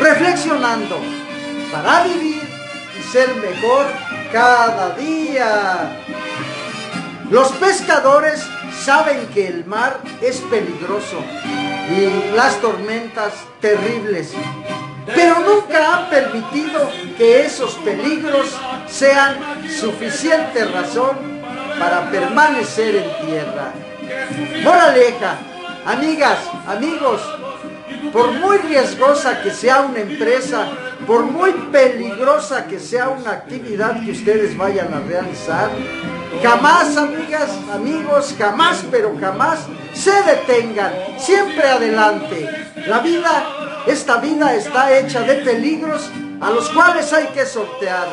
reflexionando para vivir y ser mejor cada día. Los pescadores saben que el mar es peligroso y las tormentas terribles, pero nunca han permitido que esos peligros sean suficiente razón para permanecer en tierra. Moraleja, amigas, amigos, por muy riesgosa que sea una empresa, por muy peligrosa que sea una actividad que ustedes vayan a realizar, jamás, amigas, amigos, jamás, pero jamás se detengan, siempre adelante. La vida, esta vida está hecha de peligros a los cuales hay que sortear.